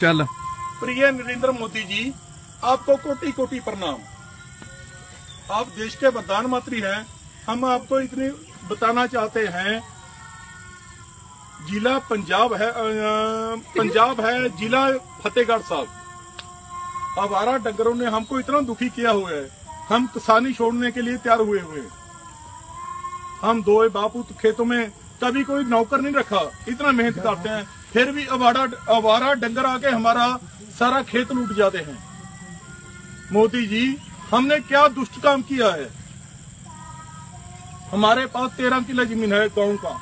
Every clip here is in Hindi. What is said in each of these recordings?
ਚੱਲ प्रिय नरेंद्र मोदी जी, आपको कोटि कोटि प्रणाम। आप देश के प्रधानमंत्री हैं। हम आपको इतनी बताना चाहते हैं। जिला पंजाब है पंजाब है, जिला फतेहगढ़ साहब। आरा डंगरों ने हमको इतना दुखी किया हुआ है। हम किसानी छोड़ने के लिए तैयार हुए हुए हम दो बापू खेतों में कभी कोई नौकर नहीं रखा। इतना मेहनत करते हैं। फिर भी अवारा अवारा डंगर आके हमारा सारा खेत लूट जाते हैं। मोदी जी, हमने क्या दुष्ट काम किया है? हमारे पास तेरह किला ज़मीन है गाँव का।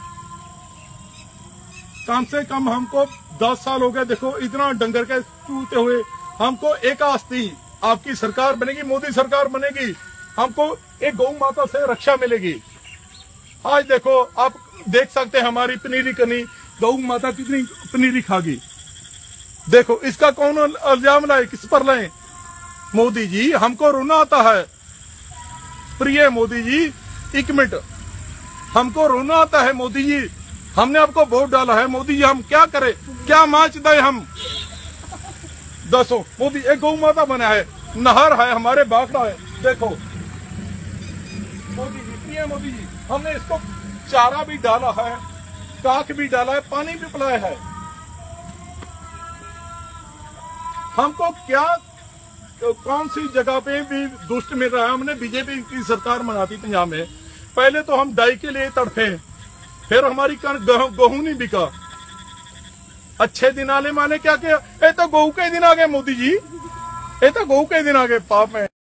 कम से कम हमको दस साल हो गए, देखो, इतना डंगर के चूते हुए हमको एक आस्ती आपकी सरकार बनेगी, मोदी सरकार बनेगी, हमको एक गौ माता से रक्षा मिलेगी। आज देखो, आप देख सकते हैं हमारी पनीरी कनी गौ माता कितनी पनीरी खागी देखो, इसका कौन इल्ज़ाम लाए, किस पर लाए? मोदी जी, हमको रोना आता है। प्रिय मोदी जी, एक मिनट। हमको रोना आता है, मोदी जी। हमने आपको वोट डाला है, मोदी जी, हम क्या करें? क्या माच दे हम? दसो, मोदी, एक गौ माता बना है। नहर है, हमारे बाखड़ा है। देखो। मोदी जी, प्रिय मोदी जी, हमने इसको चारा भी डाला है। काक भी डाला है, पानी भी पिलाया है। हमको क्या, कौन सी जगह पे भी दुष्ट मिल रहा है? हमने बीजेपी की सरकार बनाती पंजाब में। पहले तो हम डाई के लिए तड़फे, फिर हमारी कण गेहूँ गेहूँ नहीं बिका। अच्छे दिन आने माने क्या किया? ये तो गऊ के दिन आ गए मोदी जी। ये तो गऊ के दिन आ गए, पाप में।